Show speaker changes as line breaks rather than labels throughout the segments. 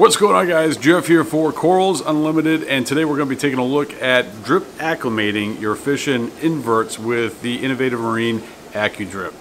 What's going on guys? Jeff here for Corals Unlimited and today we're going to be taking a look at drip acclimating your fish in inverts with the Innovative Marine AccuDrip.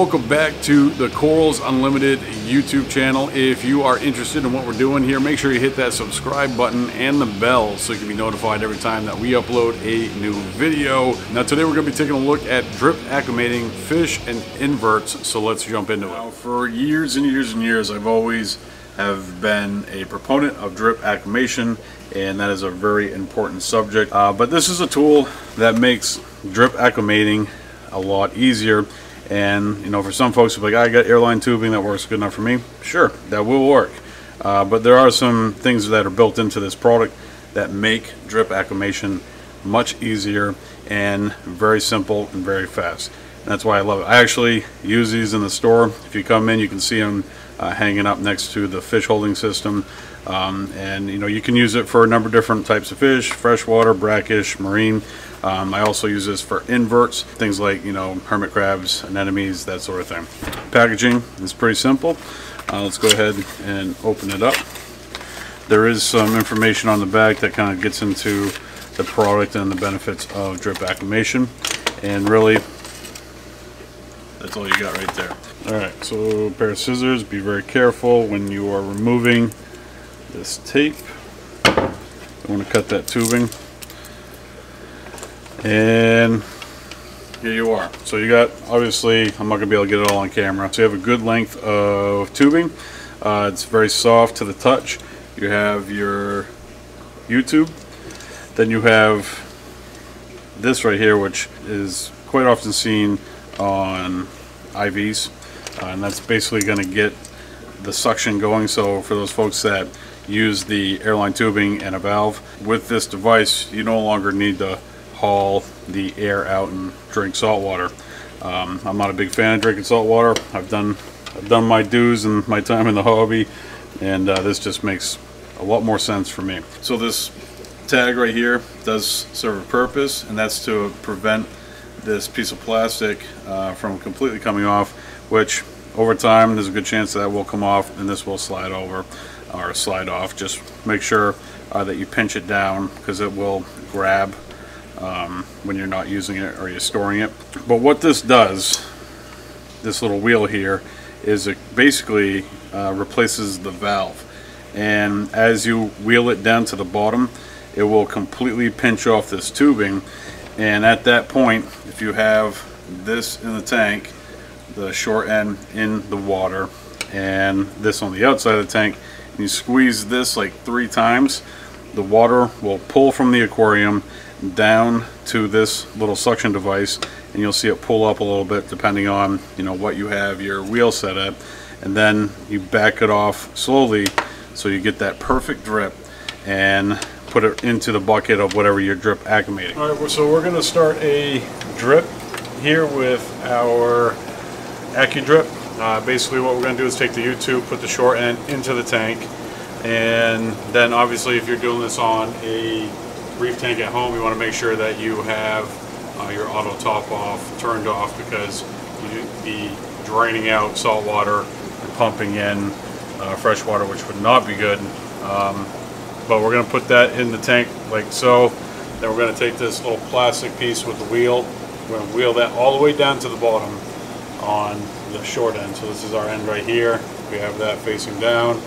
Welcome back to the Corals Unlimited YouTube channel. If you are interested in what we're doing here, make sure you hit that subscribe button and the bell so you can be notified every time that we upload a new video. Now today we're going to be taking a look at drip acclimating fish and inverts, so let's jump into it. For years and years and years, I've always have been a proponent of drip acclimation and that is a very important subject. Uh, but this is a tool that makes drip acclimating a lot easier and you know, for some folks, like I got airline tubing that works good enough for me. Sure, that will work. Uh, but there are some things that are built into this product that make drip acclimation much easier and very simple and very fast. That's why I love it. I actually use these in the store. If you come in, you can see them uh, hanging up next to the fish holding system. Um, and you know you can use it for a number of different types of fish, freshwater, brackish, marine. Um, I also use this for inverts, things like you know hermit crabs, anemones, that sort of thing. Packaging is pretty simple. Uh, let's go ahead and open it up. There is some information on the back that kind of gets into the product and the benefits of drip acclimation. And really, that's all you got right there. Alright, so pair of scissors. Be very careful when you are removing this tape. I want to cut that tubing. And here you are. So you got, obviously, I'm not going to be able to get it all on camera. So you have a good length of tubing. Uh, it's very soft to the touch. You have your U-tube. Then you have this right here, which is quite often seen on IVs. Uh, and that's basically going to get the suction going. So for those folks that use the airline tubing and a valve, with this device, you no longer need to haul the air out and drink salt water. Um, I'm not a big fan of drinking salt water. I've done I've done my dues and my time in the hobby, and uh, this just makes a lot more sense for me. So this tag right here does serve a purpose, and that's to prevent this piece of plastic uh, from completely coming off, which over time there's a good chance that will come off and this will slide over or slide off. Just make sure uh, that you pinch it down because it will grab um, when you're not using it or you're storing it. But what this does, this little wheel here, is it basically uh, replaces the valve. And as you wheel it down to the bottom, it will completely pinch off this tubing. And at that point, if you have this in the tank, the short end in the water, and this on the outside of the tank, and you squeeze this like three times, the water will pull from the aquarium down to this little suction device and you'll see it pull up a little bit depending on you know what you have your wheel set at and then you back it off slowly so you get that perfect drip. And put it into the bucket of whatever you're drip acclimating. All right, so we're to start a drip here with our AccuDrip. Uh, basically what we're to do is take the U-tube, put the short end into the tank, and then obviously if you're doing this on a reef tank at home, you want to make sure that you have uh, your auto top off turned off because you'd be draining out salt water and pumping in uh, fresh water, which would not be good. Um, but we're going to put that in the tank like so. Then we're going to take this little plastic piece with the wheel. We're going to wheel that all the way down to the bottom on the short end. So this is our end right here. We have that facing down.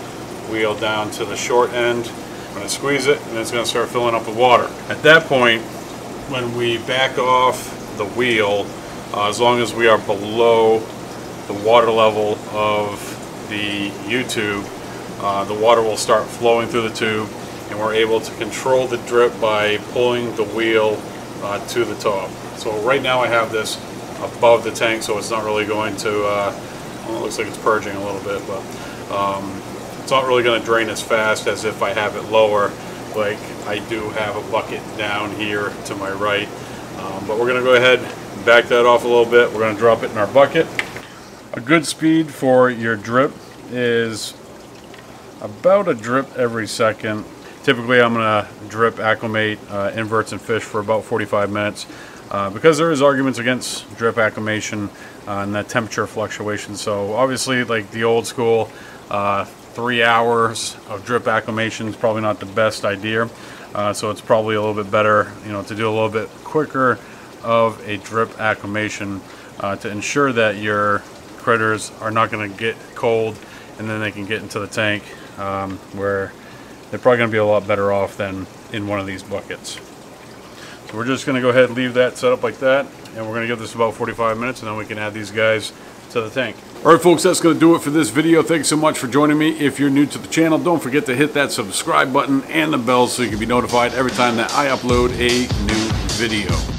Wheel down to the short end. I'm going to squeeze it and it's going to start filling up with water. At that point, when we back off the wheel, uh, as long as we are below the water level of the U-tube, uh, the water will start flowing through the tube and we're able to control the drip by pulling the wheel uh, to the top. So right now I have this above the tank so it's not really going to, uh, well, it looks like it's purging a little bit, but um, it's not really going to drain as fast as if I have it lower. Like I do have a bucket down here to my right. Um, but we're going to go ahead and back that off a little bit. We're going to drop it in our bucket. A good speed for your drip is about a drip every second typically I'm going to drip acclimate uh, inverts and fish for about 45 minutes uh, because there is arguments against drip acclimation uh, and that temperature fluctuation. So obviously, like the old school, uh, three hours of drip acclimation is probably not the best idea. Uh, so it's probably a little bit better, you know, to do a little bit quicker of a drip acclimation to ensure that your critters are not going to get cold and then they can get into the tank um, where they're probably going to be a lot better off than in one of these buckets. So we're just going to go ahead and leave that set up like that and we're going to give this about 45 minutes and then we can add these guys to the tank. Alright folks, that's going to do it for this video. Thanks so much for joining me. If you're new to the channel, don't forget to hit that subscribe button and the bell so you can be notified every time that I upload a new video.